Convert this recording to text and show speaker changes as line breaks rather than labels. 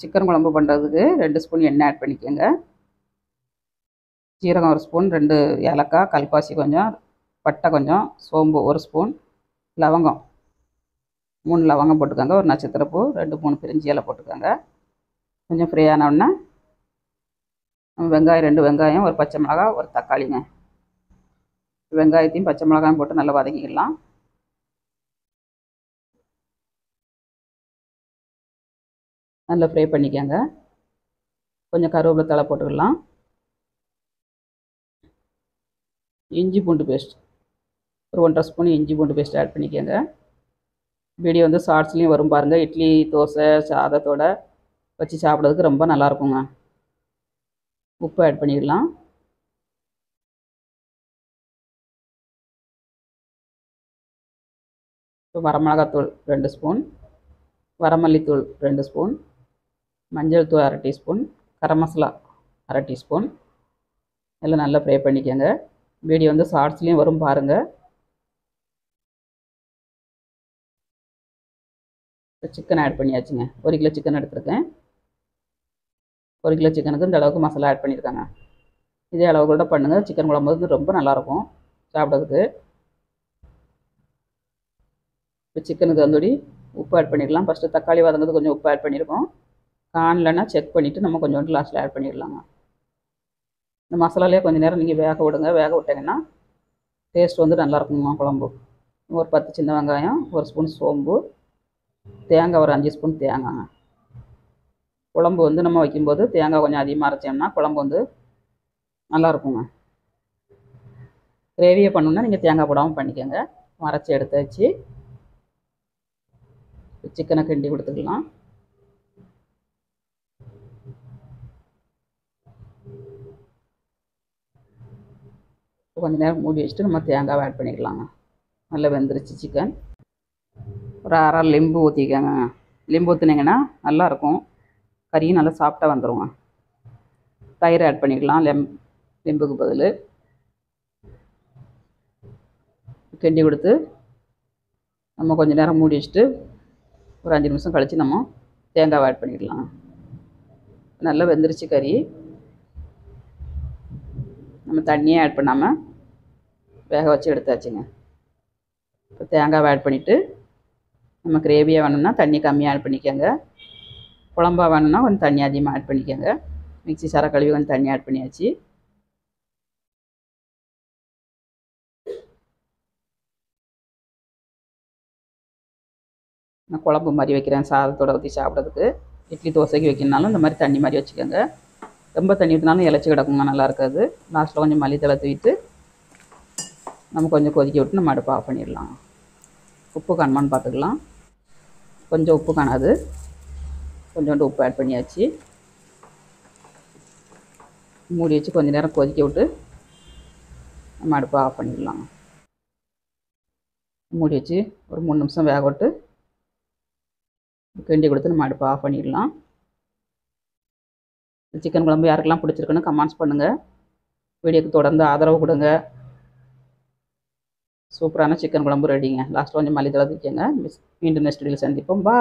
Chicken குழம்பு பண்ணுறதுக்கு ரெண்டு ஸ்பூன் எண்ணெய் ஆட் பண்ணிக்கோங்க. ஜீரகம் ஒரு ஸ்பூன் ரெண்டு ஏலக்காய் கல்பாசி கொஞ்சம் பட்டை கொஞ்சம் சோம்பு ஒரு ஸ்பூன் லவங்கம் மூணு லவங்கம் போட்டுக்கோங்க ஒரு நட்சத்திரப்பூ ரெண்டு மூணு பிரிஞ்சி இலை போட்டுக்கோங்க. கொஞ்சம் ஃப்ரீயானவுடனே உடனே வெங்காயம் ரெண்டு வெங்காயம் ஒரு பச்சை மிளகாய் ஒரு தக்காளிங்க. வெங்காயத்தையும் பச்சை மிளகாயும் போட்டு நல்லா வதக்கிக்கலாம். நல்லா ஃப்ரை பண்ணிக்கோங்க. கொஞ்சம் கருவேப்பிலை தழை போட்டுக்கலாம். இஞ்சி பூண்டு பேஸ்ட் ஒரு ஒன்றரை ஸ்பூன் இஞ்சி பூண்டு பேஸ்ட் ஆட் பண்ணிக்கோங்க. வீடியோ வந்து ஷார்ட்ஸ்லேயும் வரும் பாருங்கள் இட்லி தோசை சாதத்தோட வச்சு சாப்பிட்றதுக்கு ரொம்ப நல்லாயிருக்குங்க உப்பு ஆட் பண்ணிடலாம். இப்போ வரமிளகாத்தூள் ரெண்டு ஸ்பூன். வரமல்லித்தூள் ரெண்டு ஸ்பூன். மஞ்சள் தூள் அரை டீஸ்பூன் கரம் மசாலா அரை டீஸ்பூன். எல்லாம் நல்லா ஃப்ரை பண்ணிக்கோங்க. வீடியோ வந்து ஷார்ட்ஸ்லேயும் வரும் பாருங்கள் சிக்கன் ஆட் பண்ணியாச்சுங்க. ஒரு கிலோ சிக்கன் எடுத்துருக்கேன். ஒரு கிலோ சிக்கனுக்கு இந்த அளவுக்கு மசாலா ஆட் பண்ணியிருக்காங்க. இதே அளவு கூட பண்ணுங்கள் சிக்கன் குழம்பு வந்து ரொம்ப நல்லாயிருக்கும் சாப்பிட்றதுக்கு. இப்போ சிக்கனுக்கு வந்துடி உப்பு ஆட் பண்ணிடலாம். ஃபஸ்ட்டு தக்காளி வதங்கிறது கொஞ்சம் உப்பு ஆட் பண்ணியிருக்கோம் காணலன்னா செக் பண்ணிவிட்டு நம்ம கொஞ்சோண்டு லாஸ்ட்டில் ஆட் பண்ணிடலாங்க இந்த மசாலாலே கொஞ்சம் நேரம் நீங்கள் வேக விடுங்க. வேக விட்டிங்கன்னா டேஸ்ட் வந்து நல்லாயிருக்குங்கம்மா குழம்பு. ஒரு பத்து சின்ன வெங்காயம் ஒரு ஸ்பூன் சோம்பு தேங்காய் ஒரு அஞ்சு ஸ்பூன் தேங்காய்ங்க குழம்பு வந்து நம்ம வைக்கும்போது தேங்காய் கொஞ்சம் அதிகமாக அரைச்சோம்னா குழம்பு வந்து நல்லாயிருக்குங்க கிரேவியை பண்ணணுன்னா நீங்கள் தேங்காய் போடாமல் பண்ணிக்கோங்க. மறைச்சி எடுத்து வச்சு சிக்கனை கிண்டி கொடுத்துக்கலாம். கொஞ்சம் நேரம் மூடி வச்சுட்டு நம்ம தேங்காவை ஆட் பண்ணிக்கலாங்க. நல்லா வெந்துருச்சு சிக்கன் ஒரு அரை லிம்பு ஊற்றிக்கோங்க லிம்பு ஊற்றுனீங்கன்னா நல்லாயிருக்கும். கறியும் நல்லா சாப்பிட்டா வந்துடுங்க தயிர் ஆட் பண்ணிக்கலாம். லெம் லிம்புக்கு பதில். கிண்டி கொடுத்து நம்ம கொஞ்சம் நேரம் மூடி வச்சுட்டு ஒரு அஞ்சு நிமிஷம் கழித்து நம்ம தேங்காவை ஆட் பண்ணிக்கலாம் நல்லா வெந்துருச்சு கறி. நம்ம தண்ணியே ஆட் பண்ணாமல் வேக வச்சு எடுத்தாச்சுங்க. இப்போ தேங்காவை ஆட் பண்ணிவிட்டு நம்ம கிரேவியாக வேணும்னா தண்ணி கம்மியாக ஆட் பண்ணிக்கோங்க. குழம்பா வேணும்னா கொஞ்சம் தண்ணி அதிகமாக ஆட் பண்ணிக்கோங்க. மிக்சி சார கழுவி கொஞ்சம் தண்ணி ஆட் பண்ணியாச்சு. நான் குழம்பு மாதிரி வைக்கிறேன் சாதத்தோட ஊற்றி சாப்பிட்றதுக்கு. இட்லி தோசைக்கு வைக்கணுனாலும் இந்த மாதிரி தண்ணி மாதிரி வச்சுக்கோங்க. ரொம்ப தண்ணி ஊற்றினாலும் இலச்சி கிடக்குங்க நல்லா இருக்காது. லாஸ்ட்டில் கொஞ்சம் மல்லித்தலை தூவிட்டு நம்ம கொஞ்சம் கொதிக்க விட்டு நம்ம அடுப்பை ஆஃப் பண்ணிடலாம். உப்பு காணுமான்னு பார்த்துக்கலாம். கொஞ்சம் உப்பு காணாது. கொஞ்சோண்டு உப்பு ஆட் பண்ணியாச்சு. மூடி வச்சு கொஞ்சம் நேரம் கொதிக்க விட்டு நம்ம அடுப்பை ஆஃப் பண்ணிடலாம். மூடி வச்சு ஒரு மூணு நிமிஷம் வேக விட்டு கிண்டி கொடுத்து நம்ம அடுப்பை ஆஃப் பண்ணிடலாம். சிக்கன் குழம்பு யாருக்கெல்லாம் பிடிச்சிருக்குன்னு கமெண்ட்ஸ் பண்ணுங்கள் வீடியோக்கு தொடர்ந்து ஆதரவு கொடுங்க. சூப்பரான சிக்கன் குழம்பு ரெடிங்க. லாஸ்ட் கொஞ்சம் மல்லித்தலை தூக்கிங்க. மீண்டும் நெக்ஸ்ட் வீடியோவில் சந்திப்போம். பா